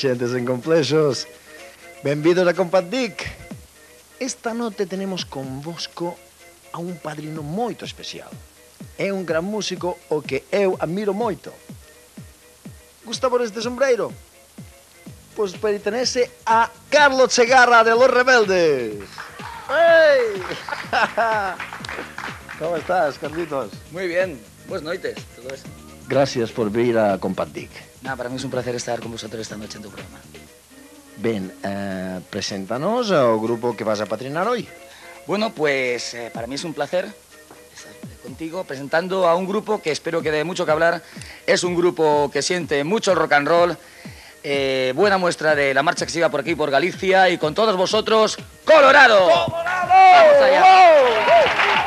Hola, xentes en complexos. Benvidos a Compandic. Esta noite tenemos convosco a un padrino moito especial. É un gran músico o que eu admiro moito. Gusta por este sombreiro? Pois pertenece a Carlos Segarra de Los Rebeldes. ¡Ey! ¿Cómo estás, Carlitos? Muy bien, buenas noites, todo. Gracias por vir a Compandic. Nada, para mí es un placer estar con vosotros esta noche en tu programa. Ben, eh, preséntanos ao grupo que vas a patrinar hoy. Bueno, pues eh, para mí es un placer estar contigo presentando a un grupo que espero que dé mucho que hablar. Es un grupo que siente mucho el rock and roll. eh, buena muestra de la marcha que se iba por aquí, por Galicia. Y con todos vosotros, Colorado. ¡Vamos allá! Well,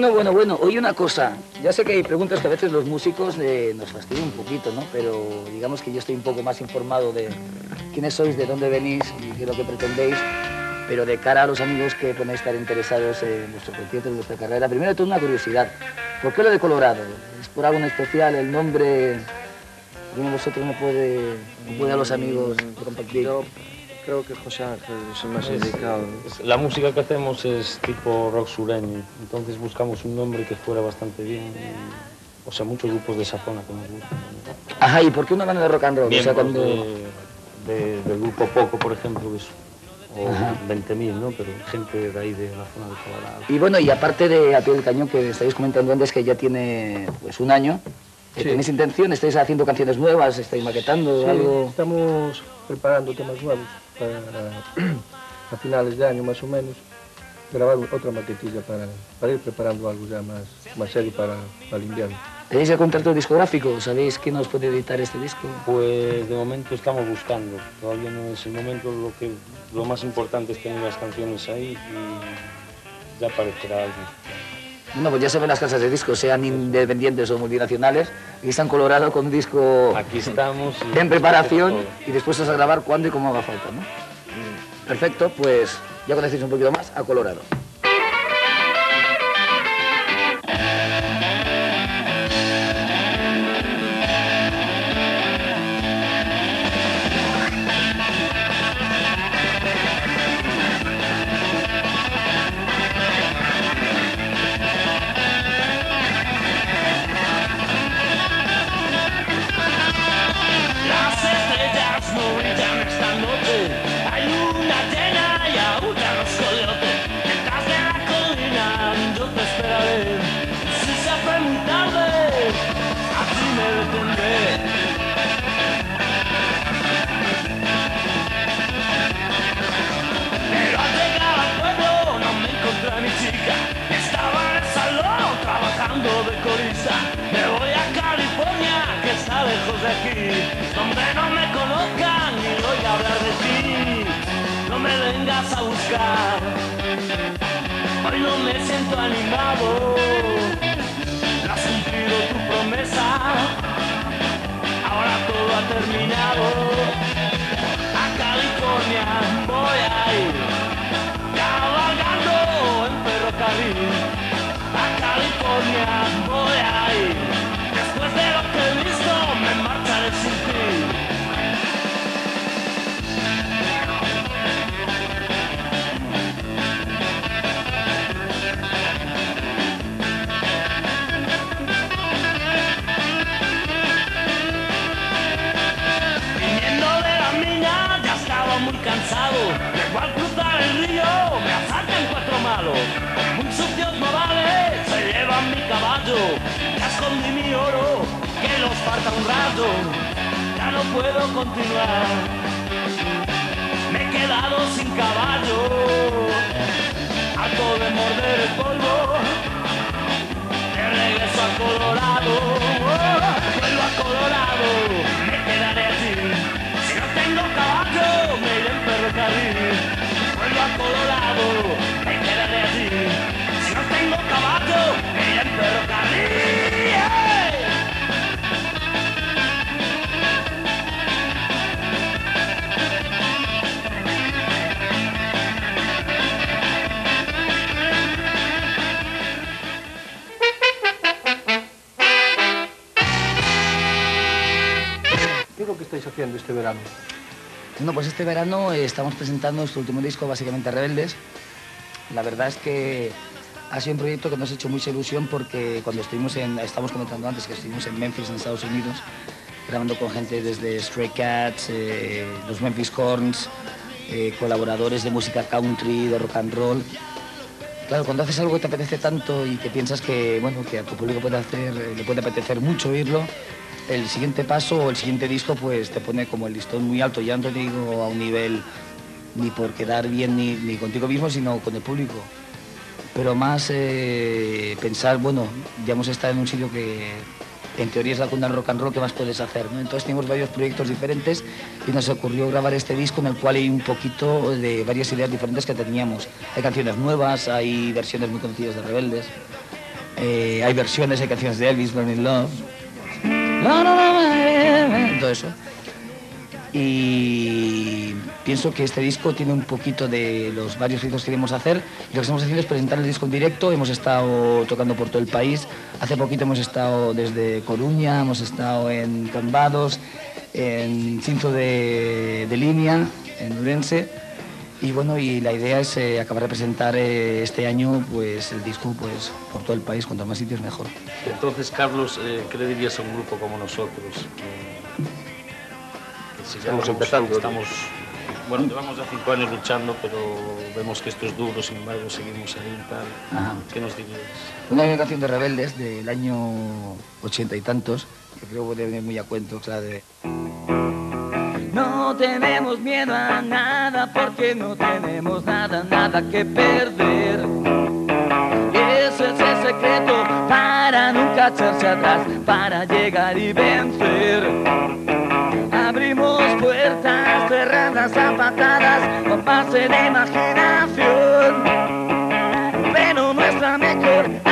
Bueno, bueno, bueno. Oye, una cosa. Ya sé que hay preguntas que a veces los músicos eh, nos fastidian un poquito, ¿no? Pero digamos que yo estoy un poco más informado de quiénes sois, de dónde venís y qué es lo que pretendéis. Pero de cara a los amigos que pueden estar interesados en vuestro concierto, en vuestra carrera, primero de todo una curiosidad. ¿Por qué lo de Colorado? ¿Es por algo en especial el nombre? ¿Alguno de vosotros me puede, puede a los amigos compartir? Creo que José Ángel es el más indicado. La música que hacemos es tipo rock sureño, entonces buscamos un nombre que fuera bastante bien. y- o sea, muchos grupos de esa zona que nos gustan. Ajá, ¿y por qué una banda de rock and roll? O sea, Miembros cuando... de- de- del grupo Poco, por ejemplo, que es, o Ajá. 20.000, ¿no? Pero gente de ahí, de la zona de Colorado. Y bueno, y aparte de A Pie del Cañón, que estáis comentando antes que ya tiene pues un año, Sí. ¿tenéis intención? ¿Estáis haciendo canciones nuevas? ¿Estáis maquetando Sí, algo? estamos preparando temas nuevos para a finales de año más o menos. Grabar otra maquetilla para, para ir preparando algo ya más, más serio para, para el invierno. ¿Tenéis el contrato discográfico? ¿Sabéis quién nos puede editar este disco? Pues de momento estamos buscando, todavía no es el momento, lo, que, lo más importante es tener las canciones ahí y ya aparecerá alguien. Bueno, pues ya se ven las casas de discos, sean independientes o multinacionales, y están Colorado con disco Aquí estamos. y- en preparación y dispuestos a grabar cuando y como haga falta, ¿no? Perfecto, pues ya conocéis un poquito más a Colorado. Aquí. Donde no me conozcan ni voy a hablar de ti. No me vengas a buscar. Hoy no me siento animado. Escondí oro, que los falta un rato. Ya no puedo continuar. Me he quedado sin caballo. Harto de morder el polvo. De regreso a Colorado, vuelvo a Colorado, me quedaré allí. Si no tengo caballo, me iré en ferrocarril. Vuelvo a Colorado, estáis haciendo este verano? Bueno, pues este verano eh, estamos presentando nuestro último disco, básicamente Rebeldes. La verdad es que ha sido un proyecto que nos ha hecho mucha ilusión porque cuando estuvimos en, estamos comentando antes que estuvimos en Memphis, en Estados Unidos, grabando con gente desde Stray Cats, eh, los Memphis Horns, eh, colaboradores de música country, de rock and roll. Claro, cuando haces algo que te apetece tanto y que piensas que, bueno, que a tu público puede hacer, le puede apetecer mucho oírlo, el siguiente paso o el siguiente disco pues te pone como el listón muy alto, ya no te digo a un nivel ni por quedar bien ni, ni contigo mismo, sino con el público. Pero más eh, pensar, bueno, ya hemos estado en un sitio que en teoría es la cuna del rock and roll, ¿qué más puedes hacer? ¿no? Entonces tenemos varios proyectos diferentes y nos ocurrió grabar este disco en el cual hay un poquito de varias ideas diferentes que teníamos. Hay canciones nuevas, hay versiones muy conocidas de Rebeldes. Eh, hay versiones, hay canciones de Elvis, Burning Love. No, no, todo eso. Y pienso que este disco tiene un poquito de los varios ritmos que queremos hacer. Y lo que estamos haciendo es presentar el disco en directo. Hemos estado tocando por todo el país. Hace poquito hemos estado desde Coruña, hemos estado en Cambados, en Cinto de, de Línea, en Urense. Y bueno, y la idea es eh, acabar de presentar eh, este año pues el disco pues por todo el país, cuanto más sitios mejor. Entonces, Carlos, eh, ¿qué le dirías a un grupo como nosotros? Que, que sigamos- Estamos empezando. Estamos, bueno, llevamos ya cinco años luchando, pero vemos que esto es duro, sin embargo, seguimos ahí y tal. Ajá. ¿Qué nos dirías? Una canción de Rebeldes del año ochenta y tantos, que creo que puede venir muy a cuento, o sea, de... No tenemos miedo a nada porque no tenemos nada, nada que perder. Y ese es el secreto para nunca echarse atrás, para llegar y vencer. Abrimos puertas cerradas a patadas con base de imaginación. Pero nuestra mejor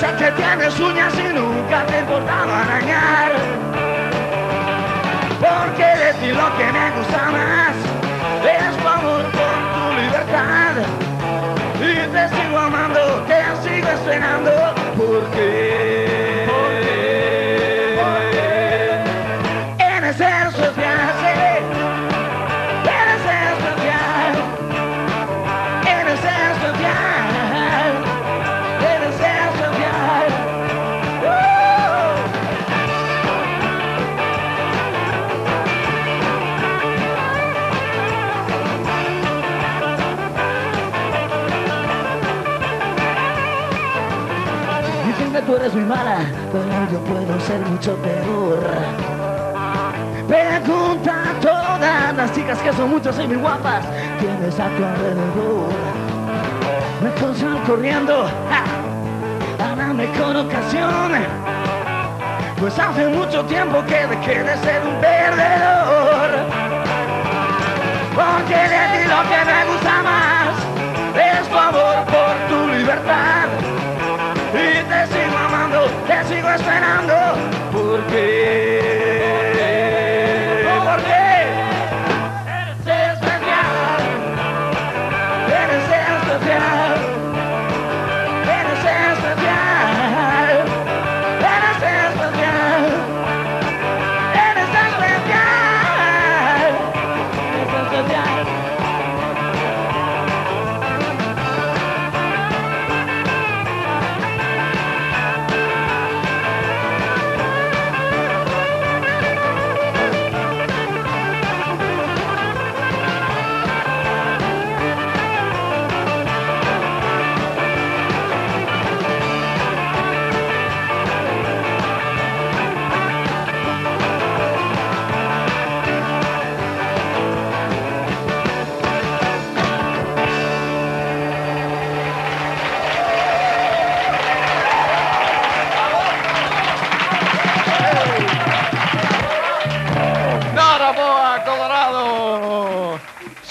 sé que tienes uñas y nunca te importaba arañar. Porque de ti lo que me gusta más es tu amor por tu libertad. Y te sigo amando, te sigo esperando porque pero yo puedo ser mucho peor. Pregunta a todas las chicas que son muchas y muy guapas, tienes a tu alrededor. Mejor sal corriendo ¡ja! mejor ocasión. Pues hace mucho tiempo que dejé de ser un perdedor. Porque de ti lo que me gusta más es tu amor por tu libertad. Sigo esperando.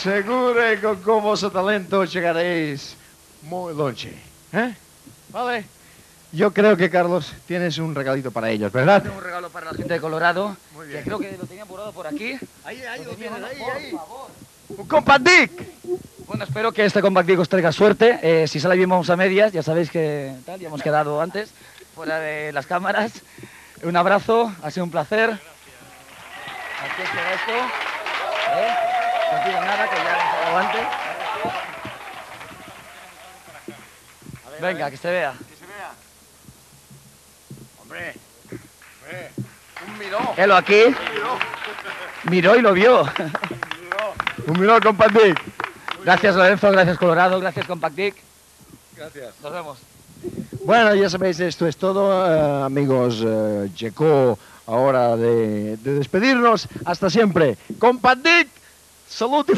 Seguro que con, con vuestro talento llegaréis muy longe. ¿eh? Vale. Yo creo que, Carlos, tienes un regalito para ellos, ¿verdad? Tengo un regalo para la gente de Colorado, Muy que bien. creo que lo tenía apurado por aquí. Ahí, ahí, Lo tenía, ¿no? Por favor. Un Compact Dick. Bueno, espero que este Compact Disc os traiga suerte. Eh, si sale bien vamos a medias, ya sabéis que tal, ya hemos quedado antes, fuera de las cámaras. Un abrazo, ha sido un placer. Aquí os queda esto. ¿eh? No nada, que ya hemos hablado antes. Venga, que se vea. Hombre, hombre, un miró, Helo aquí. Miró y lo vio. un miró, Compact Dick. Gracias Lorenzo, gracias Colorado, gracias Compact Dick. Gracias. Nos vemos. Bueno, ya sabéis, esto es todo, eh, amigos. Eh, llegó ahora de, de despedirnos. Hasta siempre. Compact Dick, salud y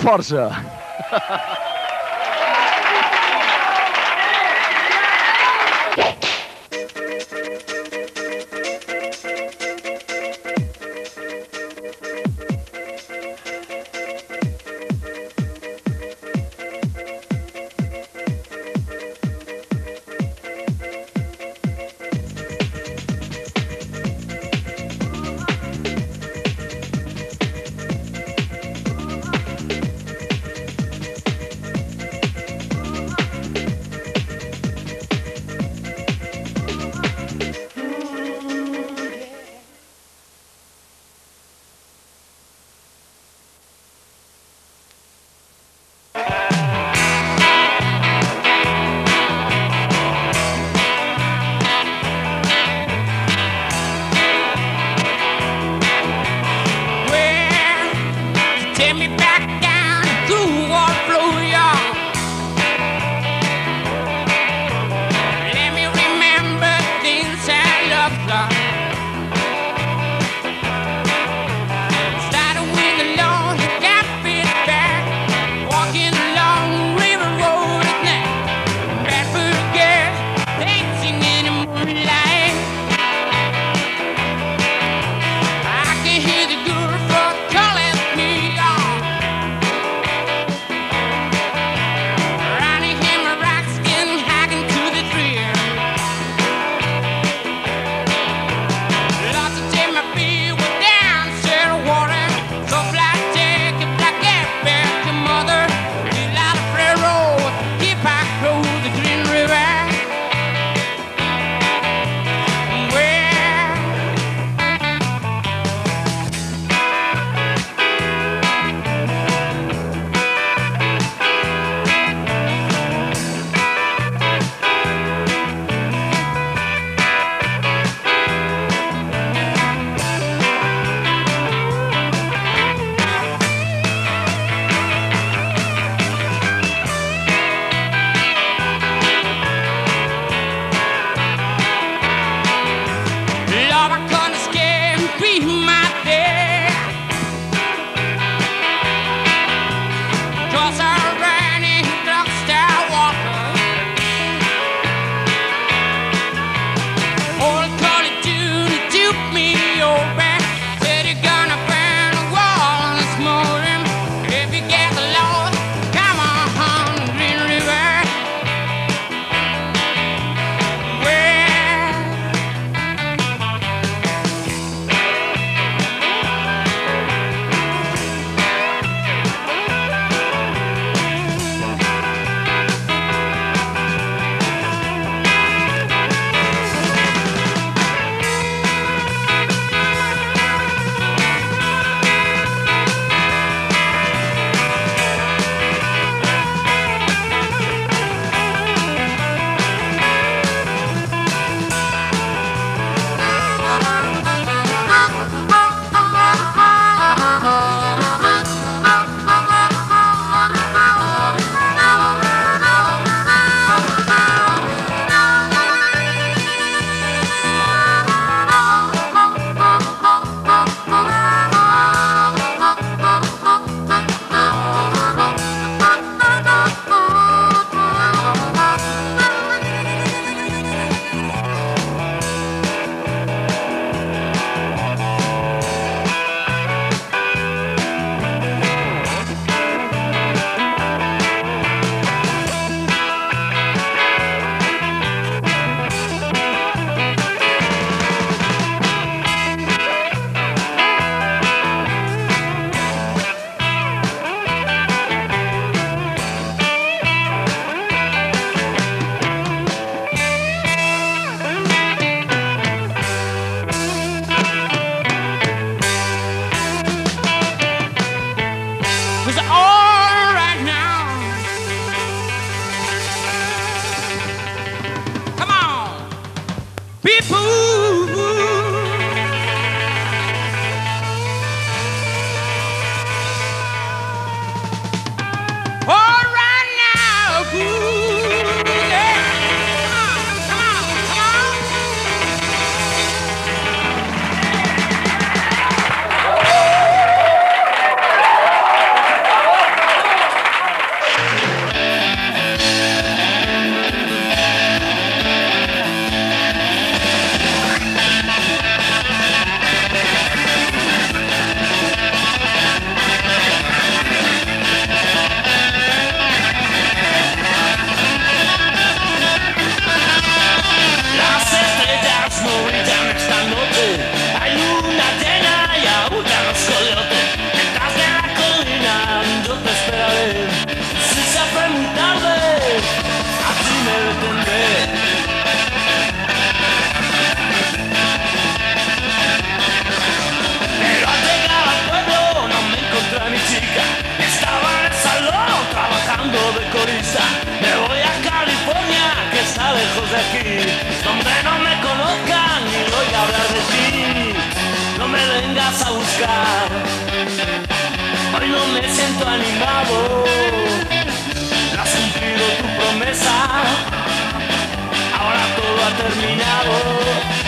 terminado.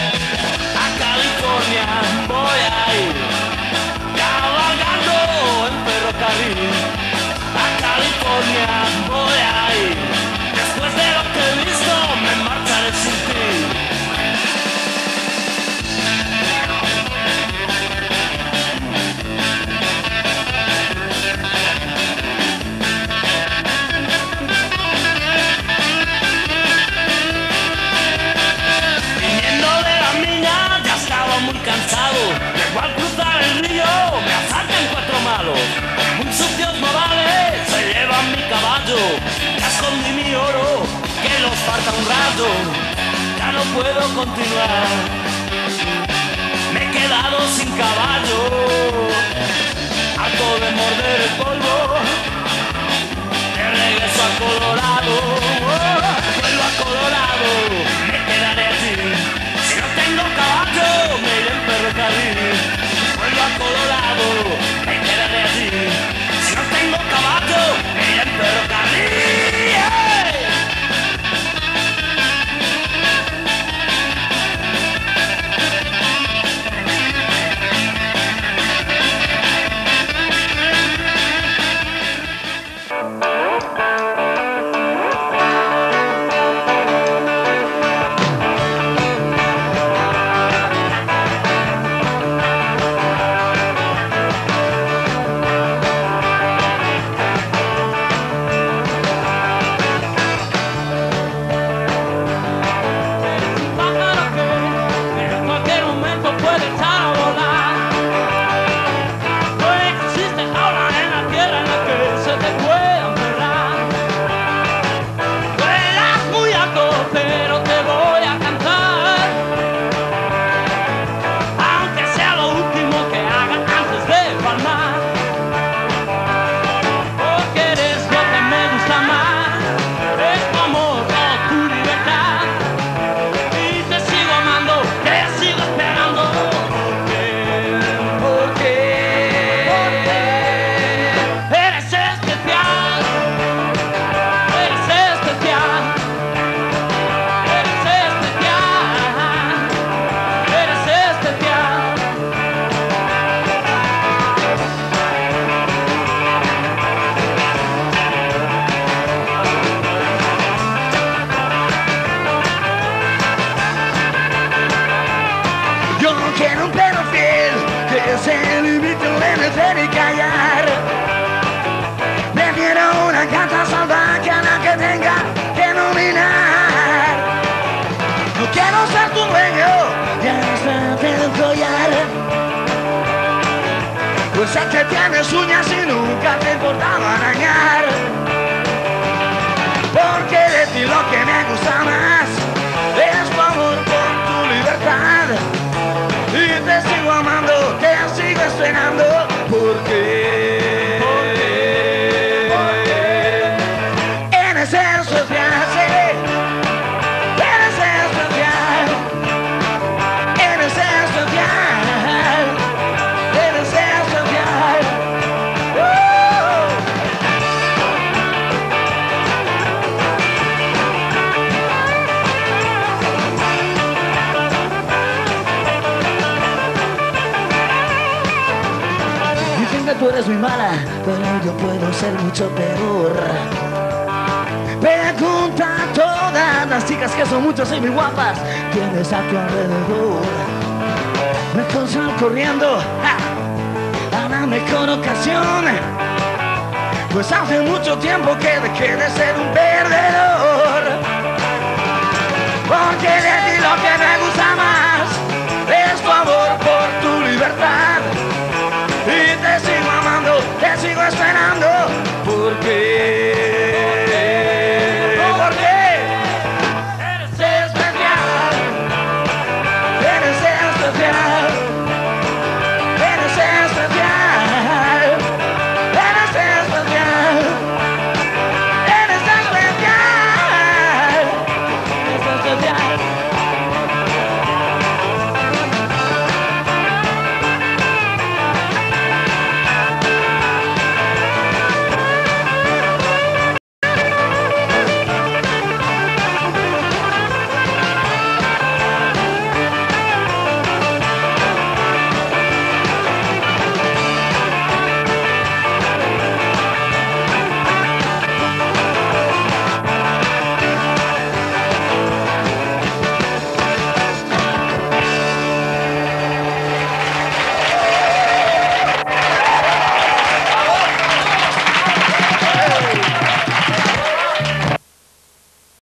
puedo continuar. Me he quedado sin caballo, harto de morder el polvo. De regreso a Colorado. se limite le mezzere caia muy mala, pero yo puedo ser mucho peor. Pregunta a todas las chicas que son muchas y muy guapas, tienes a tu alrededor. Me están corriendo, a la mejor ocasión. Pues hace mucho tiempo que dejé de ser un perdedor. Porque de ti lo que me gusta